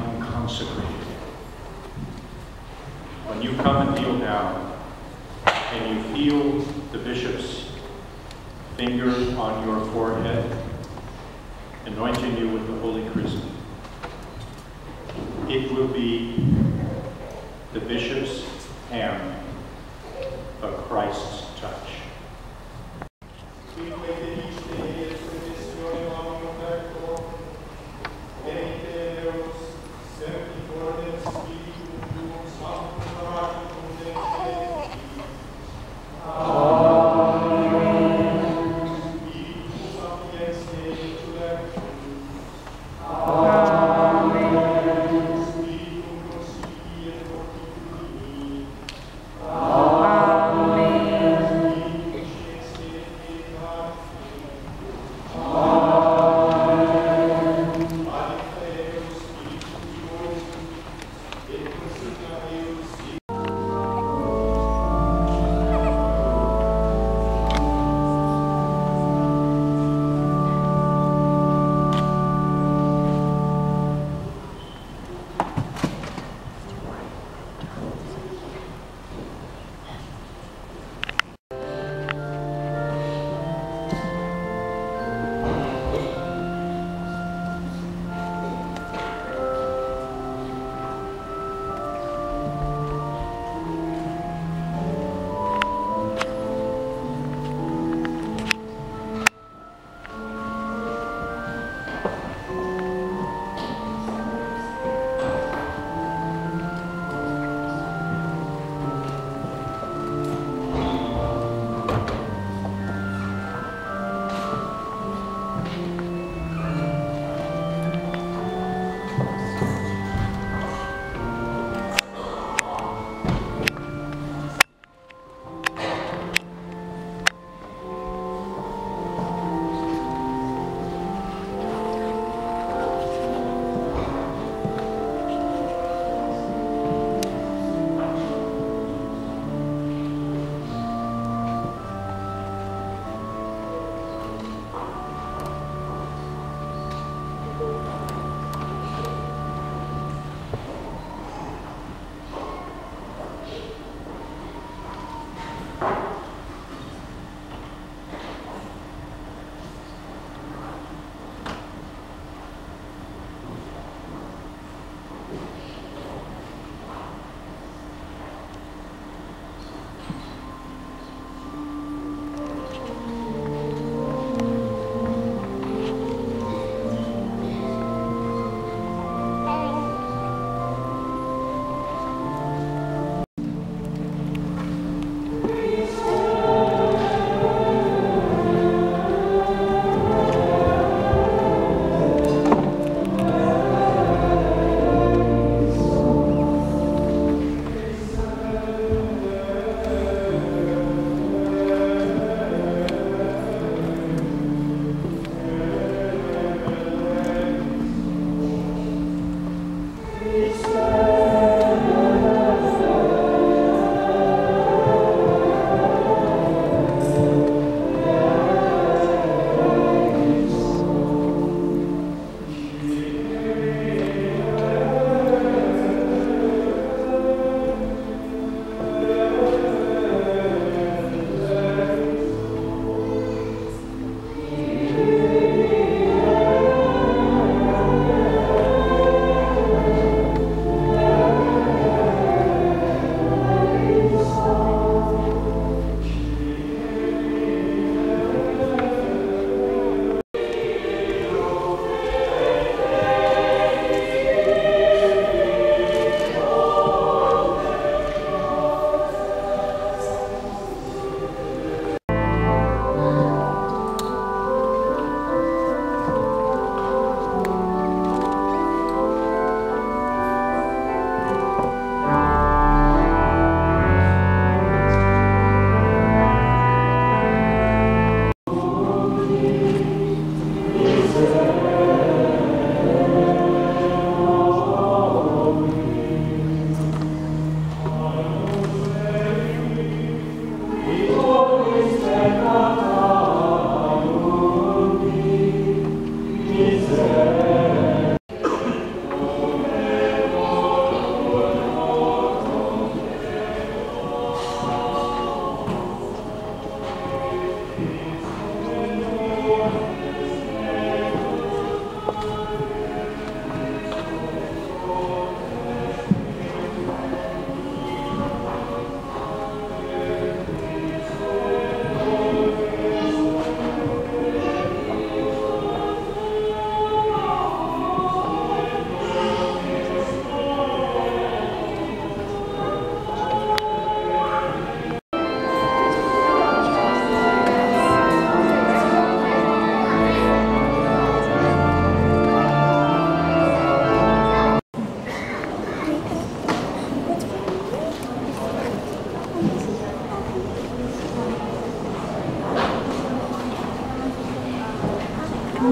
become consecrated. When you come and kneel down and you feel the bishop's finger on your forehead, anointing you with the Holy Chrism, it will be the bishop's hand, but Christ's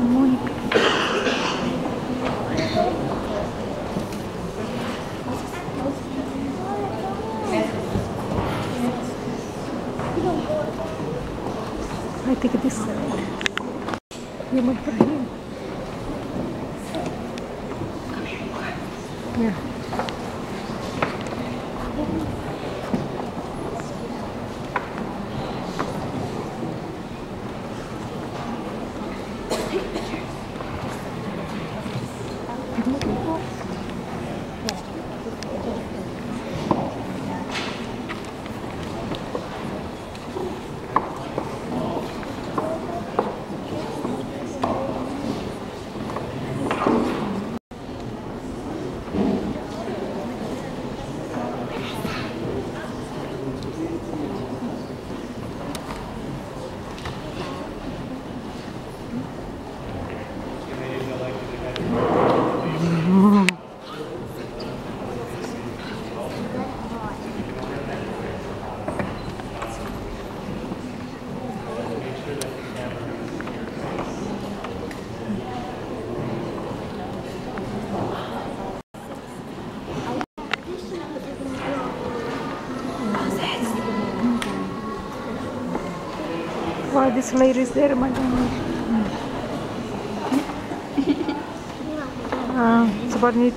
Monica. I think it's this side. Yom Ibrahim. Yeah. Wow, this lady is there, my God. Ah, sebenarnya